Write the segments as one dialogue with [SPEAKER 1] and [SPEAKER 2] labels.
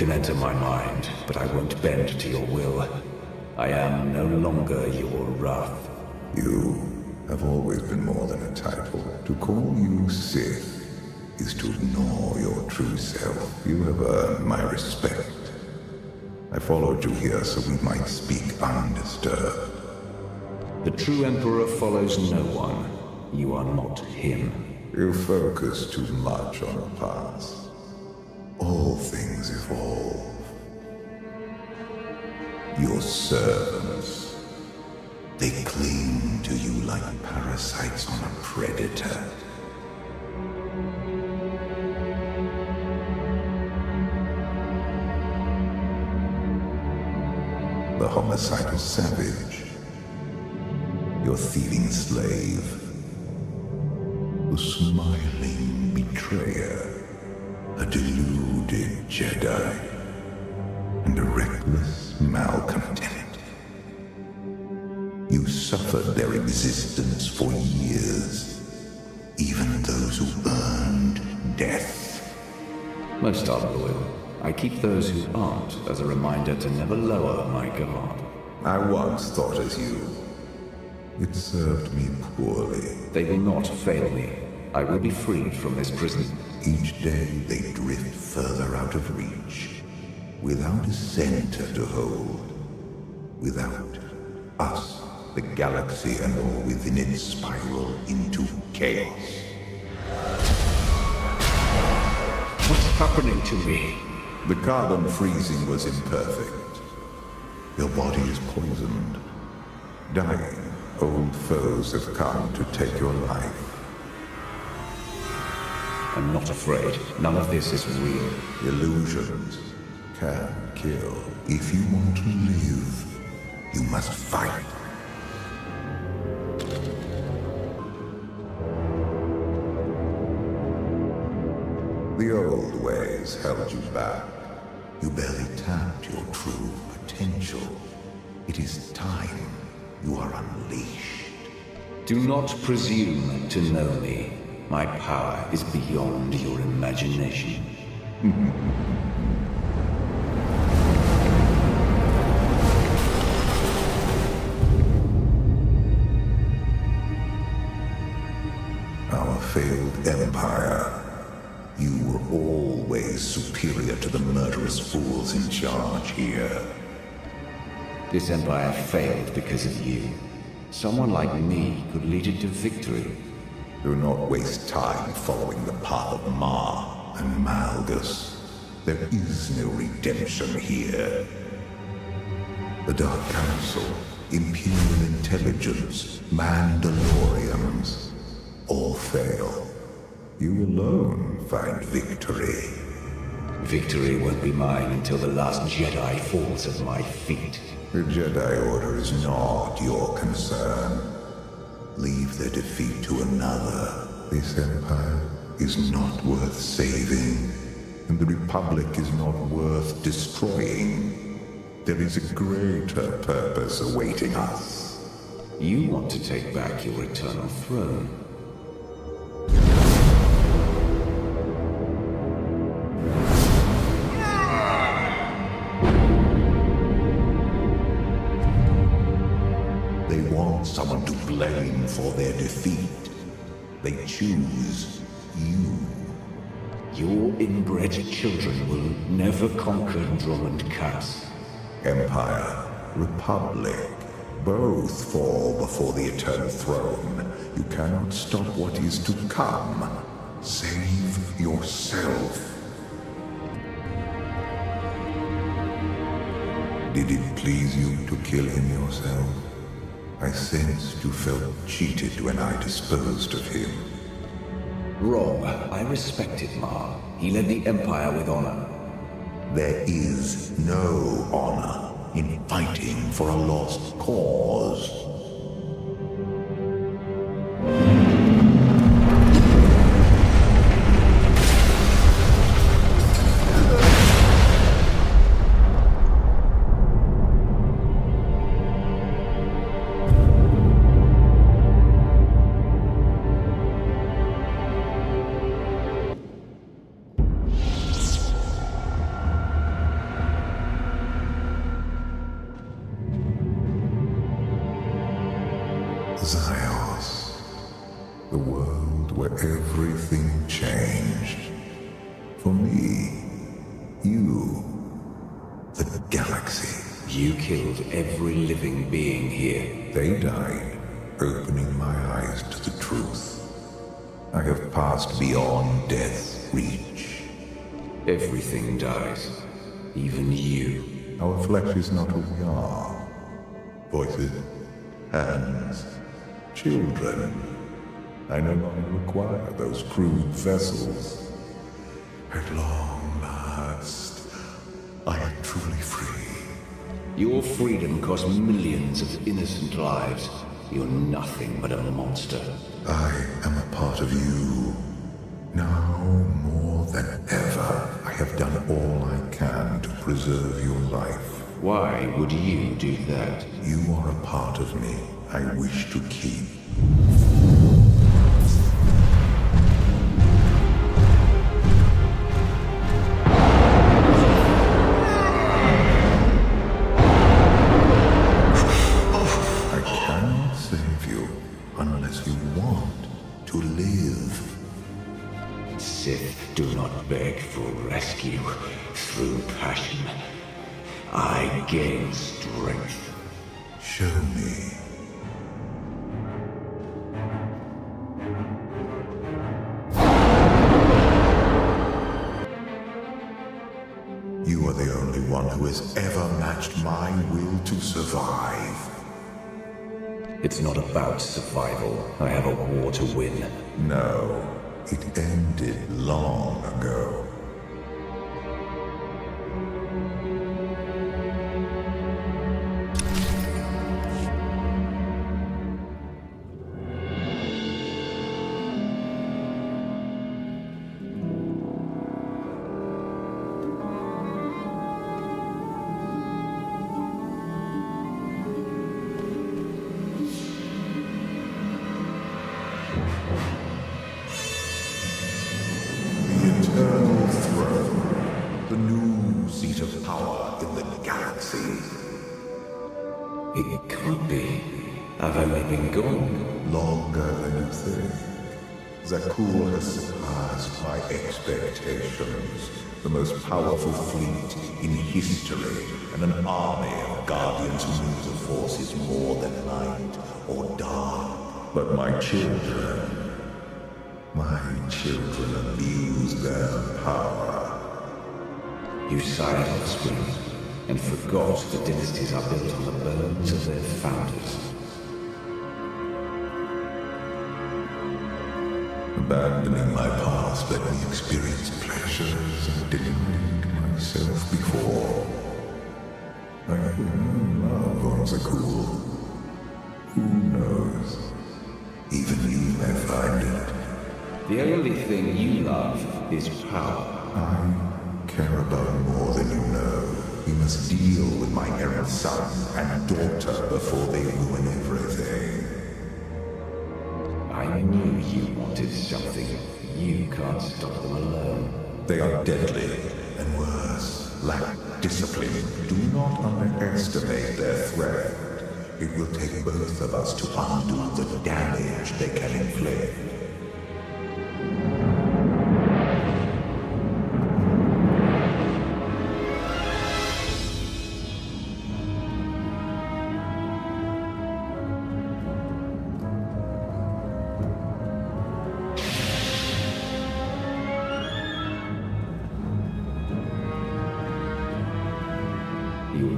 [SPEAKER 1] can enter my mind, but I won't bend to your will. I am no longer your wrath.
[SPEAKER 2] You have always been more than a title. To call you Sith is to ignore your true self. You have earned my respect. I followed you here so we might speak undisturbed.
[SPEAKER 1] The true Emperor follows no one. You are not him.
[SPEAKER 2] You focus too much on the past. All things evolve. Your servants, they cling to you like parasites on a predator. The homicidal savage, your thieving slave, the smiling betrayer, a deluded Jedi, and a reckless malcontent. You suffered their existence for years, even those who earned death.
[SPEAKER 1] Most are loyal. I keep those who aren't as a reminder to never lower my guard.
[SPEAKER 2] I once thought as you. It served me poorly.
[SPEAKER 1] They will not fail me. I will be freed from this prison.
[SPEAKER 2] Each day they drift further out of reach, without a center to hold, without us, the galaxy and all within it spiral into chaos.
[SPEAKER 1] What's happening to me?
[SPEAKER 2] The carbon freezing was imperfect. Your body is poisoned. Dying, old foes have come to take your life.
[SPEAKER 1] I'm not afraid. None of this is real.
[SPEAKER 2] Illusions can kill. If you want to live, you must fight. The old ways held you back. You barely tapped your true potential. It is time you are unleashed.
[SPEAKER 1] Do not presume to know me. My power is beyond your imagination.
[SPEAKER 2] Our failed empire. You were always superior to the murderous fools in charge here.
[SPEAKER 1] This empire failed because of you. Someone like me could lead it to victory.
[SPEAKER 2] Do not waste time following the path of Marr and Malgus. There is no redemption here. The Dark Council, Imperial Intelligence, Mandalorians, all fail. You alone find victory.
[SPEAKER 1] Victory won't be mine until the last Jedi falls at my feet.
[SPEAKER 2] The Jedi Order is not your concern. Leave their defeat to another. This empire is not worth saving, and the Republic is not worth destroying. There is a greater purpose awaiting us.
[SPEAKER 1] You want to take back your eternal throne.
[SPEAKER 2] Blame for their defeat. They choose you.
[SPEAKER 1] Your inbred children will never conquer Dromund Kaas.
[SPEAKER 2] Empire, Republic, both fall before the Eternal Throne. You cannot stop what is to come. Save yourself. Did it please you to kill him yourself? I sensed you felt cheated when I disposed of him.
[SPEAKER 1] Wrong. I respected Marr. He led the Empire with honor.
[SPEAKER 2] There is no honor in fighting for a lost cause. Everything changed. For me, you, the galaxy.
[SPEAKER 1] You killed every living being here.
[SPEAKER 2] They died, opening my eyes to the truth. I have passed beyond death's reach.
[SPEAKER 1] Everything dies. Even you.
[SPEAKER 2] Our flesh is not who we are. Voices, hands, children. I no longer require those crude vessels. At long last, I am truly free.
[SPEAKER 1] Your freedom cost millions of innocent lives. You're nothing but a monster.
[SPEAKER 2] I am a part of you. Now more than ever, I have done all I can to preserve your life.
[SPEAKER 1] Why would you do that?
[SPEAKER 2] You are a part of me I wish to keep. I
[SPEAKER 1] gain strength.
[SPEAKER 2] Show me. You are the only one who has ever matched my will to survive.
[SPEAKER 1] It's not about survival. I have a war to win.
[SPEAKER 2] No, it ended long ago.
[SPEAKER 1] It can't be. I've only been gone.
[SPEAKER 2] Longer than you think. The Zakuul has surpassed my expectations. The most powerful fleet in history, and an army of guardians who knew the forces more than light or dark. But my children, my children abuse their power.
[SPEAKER 1] You sired offspring and forgot the dynasties are built on the bones of their founders.
[SPEAKER 2] Abandoning my past let me experience pleasures I didn't need myself before. I couldn't love on Zakuul. Who knows? Even you may find it.
[SPEAKER 1] The only thing you love is power.
[SPEAKER 2] I care about more than you know. We must deal with my errant son and daughter before they ruin everything.
[SPEAKER 1] I knew you wanted something. You can't stop them alone.
[SPEAKER 2] They are deadly, and worse, lack discipline. Do not underestimate their threat. It will take both of us to undo the damage they can inflict.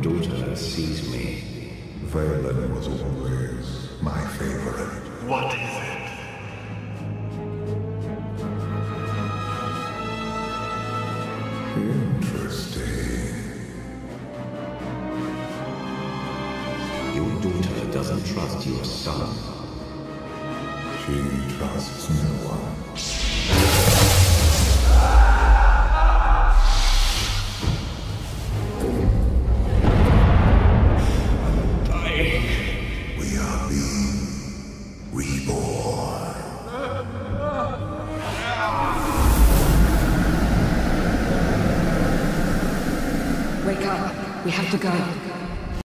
[SPEAKER 1] Daughter sees me.
[SPEAKER 2] Vaylin was always my favorite.
[SPEAKER 3] What is it?
[SPEAKER 2] Interesting.
[SPEAKER 1] Your daughter doesn't trust your son.
[SPEAKER 2] She trusts no one.